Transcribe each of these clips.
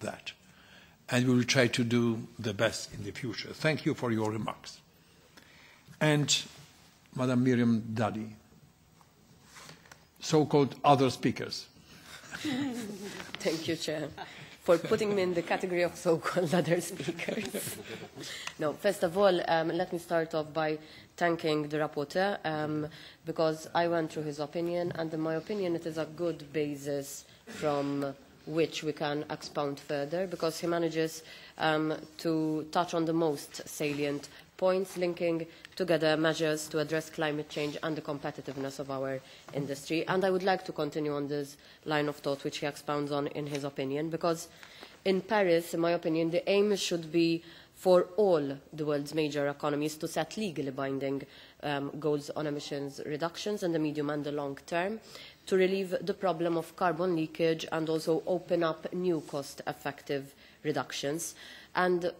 that. And we will try to do the best in the future. Thank you for your remarks. And Madam Miriam Dalli, so-called other speakers. Thank you, Chair, for putting me in the category of so-called other speakers. no, first of all, um, let me start off by thanking the rapporteur um, because I went through his opinion, and in my opinion, it is a good basis from which we can expound further because he manages um, to touch on the most salient points linking together measures to address climate change and the competitiveness of our industry. And I would like to continue on this line of thought which he expounds on in his opinion because in Paris, in my opinion, the aim should be for all the world's major economies to set legally binding um, goals on emissions reductions in the medium and the long term to relieve the problem of carbon leakage and also open up new cost-effective reductions. And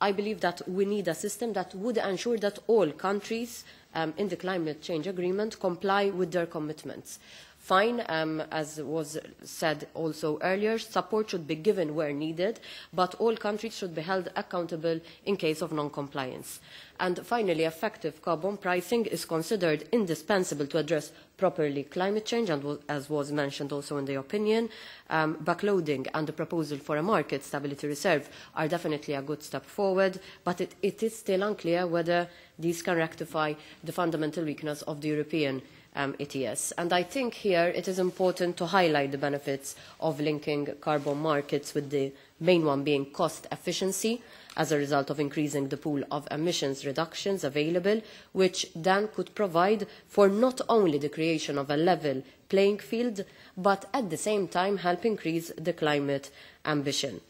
I believe that we need a system that would ensure that all countries um, in the climate change agreement comply with their commitments. Fine, um, as was said also earlier, support should be given where needed, but all countries should be held accountable in case of non-compliance. And finally, effective carbon pricing is considered indispensable to address properly climate change, and as was mentioned also in the opinion, um, backloading and the proposal for a market stability reserve are definitely a good step forward, but it, it is still unclear whether these can rectify the fundamental weakness of the European um, ETS. And I think here it is important to highlight the benefits of linking carbon markets with the main one being cost efficiency as a result of increasing the pool of emissions reductions available, which then could provide for not only the creation of a level playing field, but at the same time help increase the climate ambition.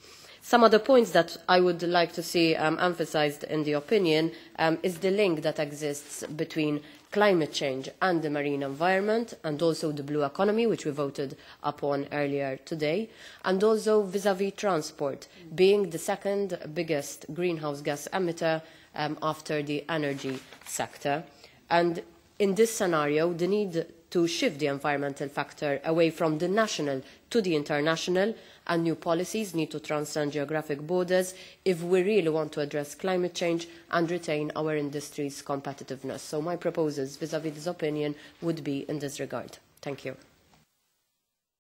Some of the points that I would like to see um, emphasised in the opinion um, is the link that exists between climate change and the marine environment, and also the blue economy, which we voted upon earlier today, and also vis-à-vis -vis transport, being the second biggest greenhouse gas emitter um, after the energy sector. And in this scenario, the need to shift the environmental factor away from the national to the international and new policies need to transcend geographic borders if we really want to address climate change and retain our industry's competitiveness. So my proposals vis-à-vis -vis this opinion would be in this regard. Thank you.